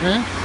Huh?